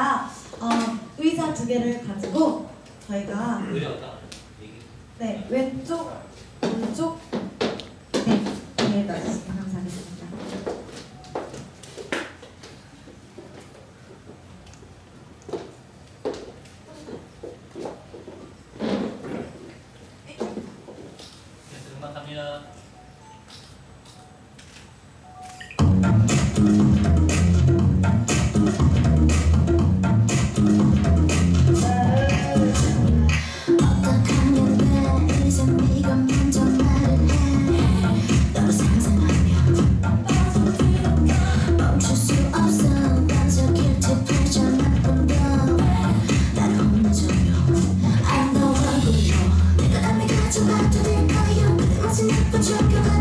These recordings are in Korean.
저희가 어, 의자 두 개를 가지고 저희가 네 왼쪽 오른쪽 네 기회 넣어주셔서 감사하겠습니다. 감사합니다. But you can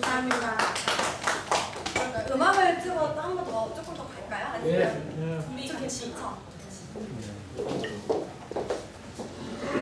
감사합니다. 음악을 찍어도 한 번 더 조금 할까요? 아니면 예. 둘이 같이? 그쵸?